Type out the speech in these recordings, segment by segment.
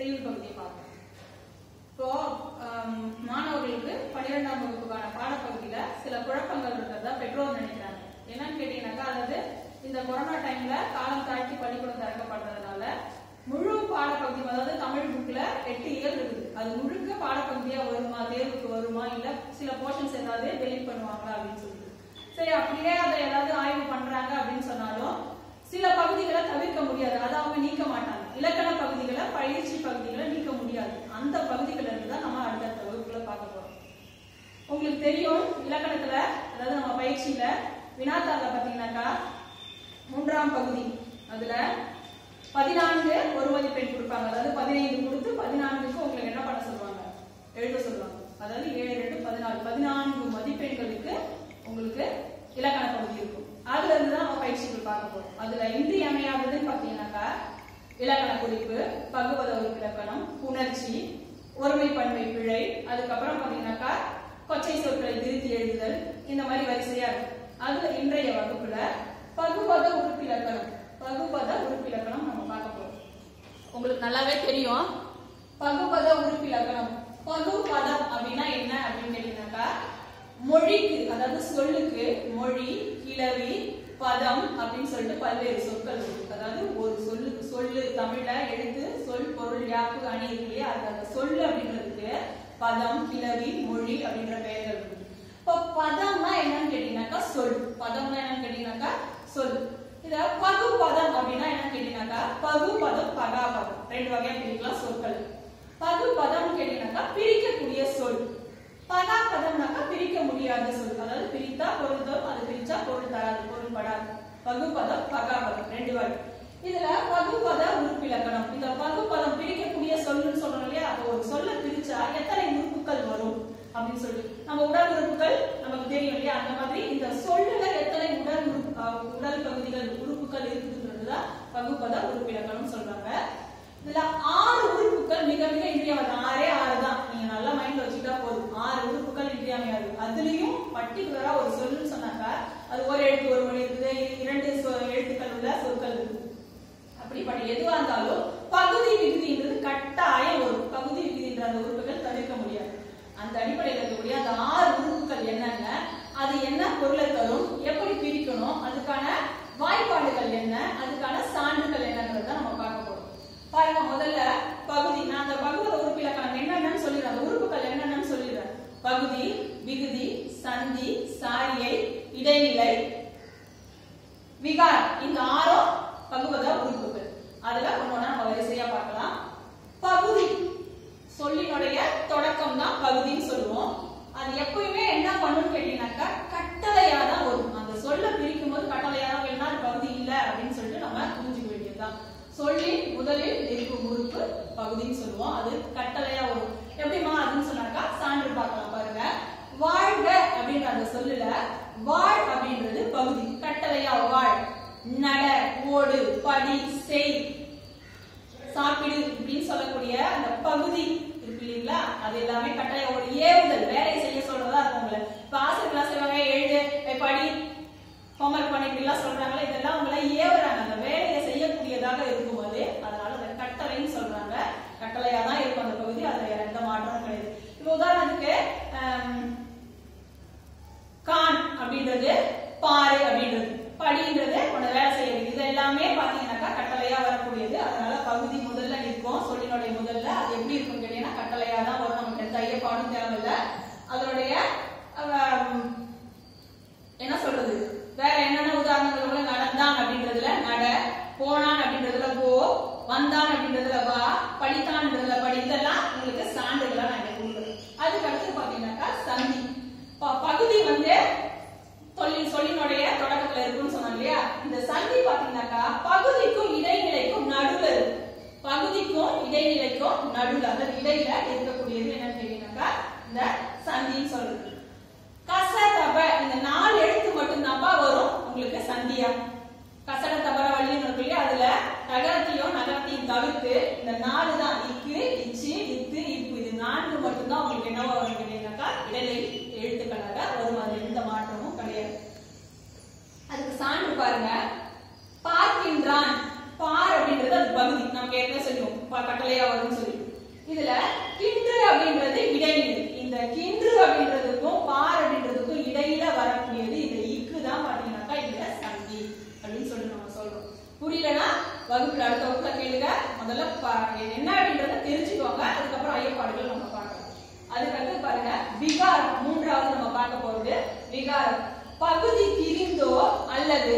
செய்யுள் பகுதியை பார்ப்போம். இப்போ மாணவர்களுக்கு பன்னிரெண்டாம் வகுப்புக்கான பாடப்பகுதியில சில குழப்பங்கள் இருக்கிறதா பெற்றோர் நினைக்கிறாங்க. என்னன்னு கேட்டீங்கன்னாக்கா அதாவது இந்த கொரோனா டைம்ல காலம் தாழ்த்தி பள்ளிக்கூடம் திறக்கப்படுறதுனால முழு பாடப்பகுதி அதாவது தமிழ் புக்ல எட்டு இயல் இருக்குது. அது முழுக்க பாடப்பகுதியா வருமா தேர்வுக்கு வருமா இல்ல சில போர்ஷன்ஸ் ஏதாவது டெலிட் பண்ணுவாங்களா அப்படின்னு சொல்லிட்டு. சரி அப்படியே அதை ஏதாவது ஆய்வு பண்றாங்க அப்படின்னு சொன்னாலும் சில பகுதிகளை தவிர்க்க முடியாது. அதை அவங்க நீக்க மாட்டாங்க இலக்கண பகுதிகளை பயிற்சி பகுதிகளை நீக்க முடியாது அந்த பகுதிகளை இருந்து தான் நம்ம அடுத்தடுத்த வகுப்புல பார்க்க போறோம் உங்களுக்கு தெரியும் இலக்கணத்துல அதாவது நம்ம பயிற்சியில வினாத்தாள பாத்தீங்கன்னாக்கா மூன்றாம் பகுதி. அதுல பதினான்கு ஒரு மதிப்பெண் கொடுப்பாங்க. அதாவது பதினைந்து கொடுத்து பதினான்குக்கு உங்களுக்கு என்ன பண்ண சொல்லுவாங்க? எழுத சொல்லுவாங்க. அதாவது ஏழு ரெண்டு பதினாலு. பதினான்கு மதிப்பெண்களுக்கு உங்களுக்கு இலக்கண பகுதி இருக்கும். அதுல இருந்து தான் நம்ம பயிற்சிகள் பார்க்க போறோம். அதுல இன்றியமையாததுன்னு பாத்தீங்கன்னாக்கா இலக்கண குறிப்பு பகுவத இலக்கணம் புணர்ச்சி ஒருமை பன்மை பிழை அதுக்கப்புறம் பாத்தீங்கன்னாக்கா கொச்சை சொற்களை திருத்தி எழுதுதல் இந்த மாதிரி வரிசையா இருக்கு அதுல இன்றைய வகுப்புல பகுபத உறுப்பிலக்கணம் பகுபத உறுப்பிலக்கணம் நம்ம பார்க்க போறோம் உங்களுக்கு நல்லாவே தெரியும். பகுபத உறுப்பிலக்கணம் பகுபதம் அப்படின்னா என்ன அப்படின்னு கேட்டீங்கன்னாக்கா மொழிக்கு அதாவது சொல்லுக்கு மொழி கிளவி பதம் அப்படின்னு சொல்லிட்டு பல்வேறு சொற்கள் இருக்கு. அதாவது ஒரு சொல்லு சொல்லு தமிழ்ல எழுத்து சொல் பொருள் யாப்பு அணி இருக்கு இல்லையா? அது அந்த சொல்லு அப்படிங்கிறதுக்கு பதம் கிளவி மொழி அப்படின்ற பெயர்கள் இருக்கு. இப்போ பதம்னா என்னன்னு கேட்டீங்கன்னாக்கா சொல். பதம்னா என்னன்னு கேட்டீங்கன்னாக்கா சொல். இத பகு பதம் அப்படின்னா என்னன்னு கேட்டீங்கன்னாக்கா பகு பதம் பகாபதம். ரெண்டு வகையா பிரிக்கலாம் சொற்கள். பகு பதம் கேட்டீங்கன்னாக்கா பிரிக்கக்கூடிய சொல். பதா பதம்னாக்கா பிரிக்க முடியாத சொல். அதாவது பிரித்தா பொருள் தரும் அது பிரிச்சா பொருள் தராது பொருள் படாது. பகுபதம் பகாபதம் ரெண்டு வகை. இதுல பகுபத உறுப்பிலக்கணம். இந்த பகுபதம் பிரிக்கக்கூடிய சொல்லுன்னு சொல்றோம் இல்லையா? அது ஒரு சொல்ல பிரிச்சா எத்தனை உறுப்புகள் வரும் அப்படின்னு சொல்லி. நம்ம உடல் உறுப்புகள் நமக்கு தெரியும் இல்லையா? அந்த மாதிரி இந்த சொல்லுல எத்தனை உடல் உடல் பகுதிகள் உறுப்புகள் இருக்குதுன்றதுதான் பகுபத உறுப்பிலக்கணம் சொல்றாங்க. இதுல ஆறு உறுப்புகள் மிக மிக இன்றியமையாது ஆறே ஆறு தான். நீங்க நல்லா மைண்ட்ல வச்சுக்கிட்டா போதும். ஆறு உறுப்புகள் இன்றியமையாது அதுலயும் பர்டிகுலரா ஒரு சொல்லுன்னு சொன்னாக்கா அது ஒரு எழுத்து ஒரு மொழி இருக்குது. இரண்டு சொ- எழுத்துக்கள் உள்ள சொற்கள் இருக்குது. அப்படிப்பட்ட எதுவா இருந்தாலும் பகுதி விகுதின்றது கட்டாயம் வரும். பகுதி விகுதின்ற அந்த உறுப்புகள் தவிர்க்க முடியாது. அந்த அடிப்படையில் இருக்கக்கூடிய அந்த ஆறு உறுப்புகள் என்னென்ன அது என்ன பொருளை தரும் எப்படி பிரிக்கணும் அதுக்கான வாய்ப்பாடுகள் என்ன அதுக்கான சான்றுகள் என்ன பாருங்க முதல்ல பகுதி. நான் அந்த பகுதி உறுப்பிலக்கணம் என்னென்னு சொல்லிடுறேன். அந்த உறுப்புகள் என்னென்னு சொல்லிடுறேன். பகுதி விகுதி சந்தி சாரியை இடைநிலை விகார் இந்த ஆறும் பகுவத உறுப்புகள். அதுல París. Paudi வகுப்புல அடுத்த வகுப்புல கேளுங்க. முதல்ல என்ன அப்படின்றத தெரிஞ்சுக்கோங்க. அதுக்கப்புறம் ஐயப்பாடுகள் நம்ம பார்க்கலாம். அதுக்கடுத்து பாருங்க. விகாரம் மூன்றாவது நம்ம பார்க்க போறது. விகாரம். பகுதி திரிந்தோ அல்லது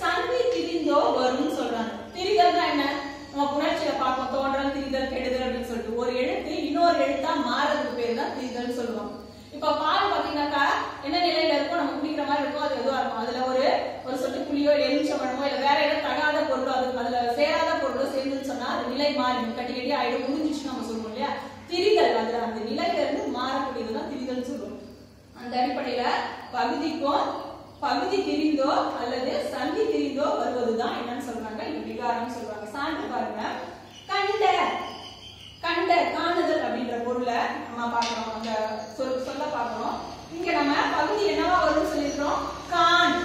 சந்தி திரிந்தோ வரும்னு சொல்றாங்க. திரிதல் தான் என்ன? நம்ம புணர்ச்சியில பார்ப்போம். தோன்றல் திரிதல் கெடுதல் அப்படின்னு சொல்லிட்டு. ஒரு எழுத்து இன்னொரு எழுத்தா மாறதுக்கு பேர் தான் திரிதல் சொல்லுவாங்க. இப்ப பால் பாத்தீங்கன்னாக்கா என்ன நிலையில இருக்கோ நம்ம குடிக்கிற மாதிரி இருக்கோ அது எதுவா இருக்கும்? அதுல ஒரு ஒரு சொட்டு புளியோ எலுமிச்சம் வேற ஏதாவது தகாத பொருளோ அது அதுல சேராத பொருளோ சேர்ந்துன்னு சொன்னா அது நிலை மாறிடும் கட்டி கட்டி ஆயிடும் முடிஞ்சிச்சு நம்ம சொல்லுவோம் இல்லையா? திரிதல் அதுல அந்த நிலையில இருந்து மாறக்கூடியதுதான் திரிதல் சொல்லுவோம் அந்த அடிப்படையில பகுதிக்கும் பகுதி திரிந்தோ அல்லது சந்தி திரிந்தோ வருவதுதான் என்னன்னு சொல்றாங்க விகாரம் சொல்றாங்க. சான்று பாருங்க. கண்ட கண்ட காணுதல் அப்படின்ற பொருளை நம்ம பாக்குறோம் அந்த சொல் சொல்ல பாக்குறோம் இங்க நம்ம பகுதி என்னவா வரும்னு சொல்லியிருக்கிறோம்? கான்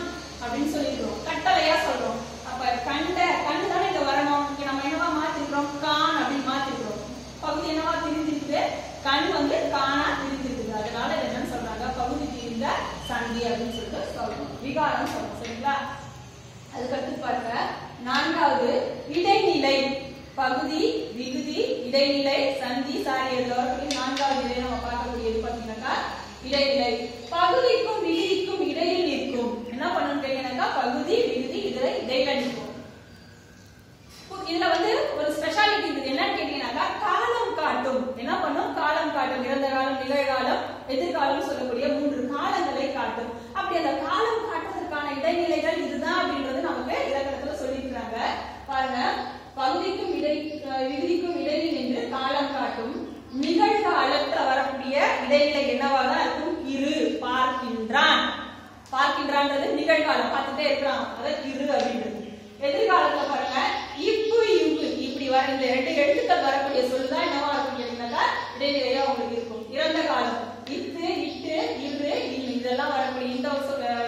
அப்படின்னு சொல்லியிருக்கிறோம் கட்டளையா சொல்றோம் அப்ப கண்ட கண்டு தானே இங்க வரணும் இங்க நம்ம என்னவா மாத்திருக்கிறோம் கான் அப்படின்னு மாத்திருக்கிறோம் பகுதி என்னவா திரிந்திருக்கு கண் வந்து காணா திரிந்திருக்கு அதனால இது என்னன்னு சொல்றாங்க பகுதி திரிந்த சந்தி அப்படின்னு சொல்லிட்டு சொல்றோம் விகாரம் சொல்றோம் சரிங்களா அதுக்கடுத்து பாருங்க நான்காவது இடைநிலை பகுதி விகுதி இடைநிலை சந்தி சாரி நான்காவது நிலை நம்ம பார்க்கக்கூடியது பாத்தீங்கன்னாக்கா இடைநிலை. பகுதிக்கும் விகுதிக்கும் இடையில் நிற்கும். என்ன பண்ணணும் கேட்டீங்கன்னாக்கா பகுதி விகுதி இதுல இடையில நிற்கும். இதுல வந்து ஒரு ஸ்பெஷாலிட்டி இருக்குது என்னன்னு கேட்டீங்கன்னாக்கா காலம் காட்டும் என்ன பண்ணும் காலம் காட்டும் இறந்த காலம் நிகழ்காலம் எதிர்காலம் சொல்லக்கூடிய மூன்று காலங்களை காட்டும் அப்படி அந்த காலம் காட்டுவதற்கான இடைநிலைகள் இதுதான் அப்படின்றது நமக்கு இலக்கணத்துல சொல்லியிருக்கிறாங்க பாருங்க பகுதிக்கும் இடை அஹ் விகுதிக்கும் இடையில் நின்று காலம் காட்டும் நிகழ்காலத்துல வரக்கூடிய இடைநிலை என்னவா தான் இருக்கும் இரு பார்க்கின்றான் பார்க்கின்றான்றது நிகழ்காலம் பார்த்துட்டே இருக்கிறான் அதான் இரு அப்படின்றது எதிர்காலத்துல பாருங்க இப்பு இங்கு. இப்படி வர இந்த ரெண்டு எழுத்துக்கள் வரக்கூடிய சொல்லுதான் என்னவா இருக்கும் கேட்டீங்கன்னாக்கா இடைநிலையா உங்களுக்கு இருக்கும். இறந்த காலம். இத்து இட்டு இரு இல். இதெல்லாம் வரக்கூடிய இந்த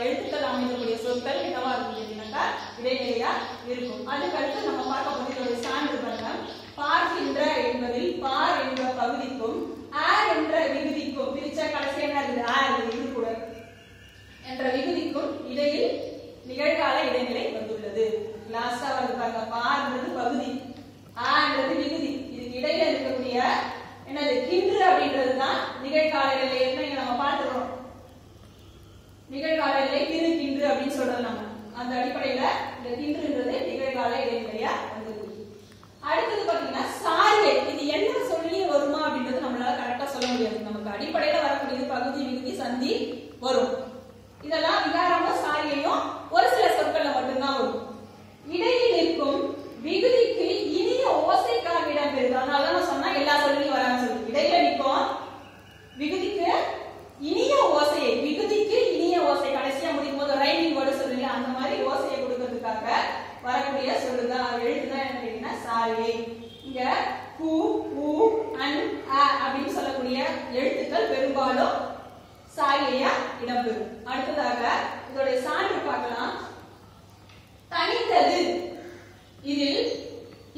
எழுத்துக்கள் அமைக்கக்கூடிய சொற்கள் என்னவா இருக்கும் கேட்டீங்கன்னாக்கா இடைநிலையா இருக்கும். அதுக்கடுத்து நம்ம பார்க்க போகிறது ஒரு சான்று பாருங்க பார்க்கின்ற என்பதில் பார் என்ற பகுதிக்கும் ஆர் என்ற விகுதிக்கும் பிரிச்சா கடைசி என்ன இருக்குது ஆர் இது கூட என்ற விகுதிக்கும் இடையில் நிகழ்கால இடைநிலை வந்துள்ளது. லாஸ்டா வந்து பாருங்க பார்ன்றது பகுதி. ஆன்றது விகுதி. இதுக்கு இடையில இருக்கக்கூடிய என்னது? கின்று அப்படின்றது தான் நிகழ்கால இடைநிலை என்ன இங்க நம்ம பார்த்துக்கிறோம் நிகழ்கால நிலை கிரு கின்று அப்படின்னு சொல்றது நம்ம. அந்த அடிப்படையில இந்த கின்றுன்றது நிகழ்கால இடைநிலையா வந்தது. அடுத்தது பாத்தீங்கன்னா சாரியை இது என்ன சொல்லி வருமா அப்படின்றது நம்மளால கரெக்டா சொல்ல முடியாது. நமக்கு அடிப்படையில வரக்கூடியது பகுதி விகுதி சந்தி வரும் இதெல்லாம் விகாரமும் சாரியையும் ஒரு சில சொற்கள்ல மட்டும்தான் வரும் இடையில் நிற்கும் விகுதிக்கு இனிய ஓசைக்காக இடம் பெறுது அதனால நான் சொன்னா எல்லா சொல்லையும் வரான்னு சொல்லி இடையில நிற்கும் விகுதிக்கு இனிய ஓசையை விகுதிக்கு இனிய ஓசை கடைசியா முடிக்கும் போது ரைமிங் வேர்டு சொல்லுங்க அந்த மாதிரி ஓசையை கொடுக்கறதுக்காக வரக்கூடிய சொல்லுதான் எழுத்துதான் என்ன கேட்டீங்கன்னா சாரியை இங்க கு உ அன் அ அப்படின்னு சொல்லக்கூடிய எழுத்துக்கள் பெரும்பாலும் சாரியா இடம்பெறும் அடுத்ததாக இதோடைய சான்று பார்க்கலாம் தனித்தது இதில்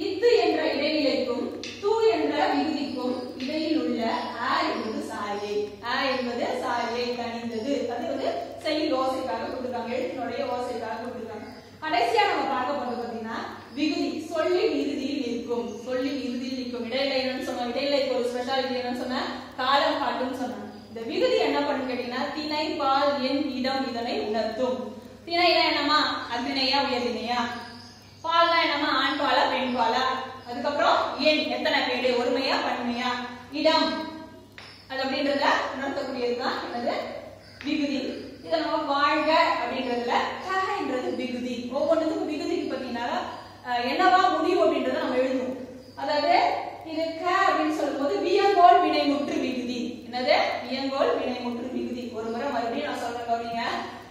இத்து என்ற இடைநிலைக்கும் தூ என்ற விகுதிக்கும் இடையில் உள்ள ஆ என்பது சாரியை ஆ என்பது சாரியை தனித்தது அது வந்து செயல் ஓசைக்காக கொடுத்துருக்காங்க எழுத்தினுடைய ஓசைக்காக கொடுத்துருக்காங்க கடைசியா நம்ம பார்க்க போறது பாத்தீங்கன்னா விகுதி சொல்லின் இறுதியில் நிற்கும் சொல்லின் இறுதியில் நிற்கும். இடையில என்னன்னு சொன்னோம் இடையிலைக்கு ஒரு ஸ்பெஷாலிட்டி என்னன்னு சொன்ன காலம் காட்டும் சொன்னாங்க இந்த விகுதி என்ன பண்ணு கேட்டீங்கன்னா திணை பால் எண் இடம் இதனை உணர்த்தும். திணைனா என்னமா அக்னிணையா உயர்திணையா? பால்னா என்னமா ஆண் பாலா பெண் பாலா அதுக்கப்புறம் எண் எத்தனை பேரு? ஒருமையா பன்மையா? இடம். அது அப்படின்றத உணர்த்தக்கூடியதுதான் என்னது? விகுதி. இதை நம்ம வாழ்க அப்படின்றதுல க என்றது விகுதி. ஒவ்வொன்றுத்துக்கும் விகுதிக்கு பார்த்தீங்கன்னா அஹ், என்னவா முடியும் அப்படின்றத நம்ம அதாவது இது க அப்படின்னு சொல்லும்போது வியங்கோல் வினைமுற்று விகுதி என்னது? வியங்கோல் வினைமுற்று விகுதி ஒரு முறை மறுபடியும் நான் சொல்றேன் கவனிங்க.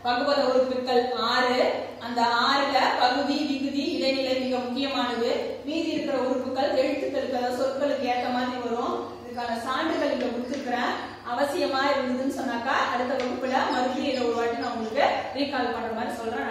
பகுபத உறுப்புகள் ஆறு. அந்த ஆறுல பகுதி விகுதி இடைநிலை மிக முக்கியமானது. மீதி இருக்கிற உறுப்புகள் எழுத்துக்களுக்கு சொற்களுக்கு ஏத்த மாதிரி வரும். இதுக்கான சான்றுகள் இங்க கொடுத்துருக்கிறேன். அவசியமா இருந்ததுன்னு சொன்னாக்கா அடுத்த வகுப்புல மறுபடியும் இதை ஒரு வாட்டி நான் உங்களுக்கு ரீகால் பண்ற மாதிரி சொல்றேன்.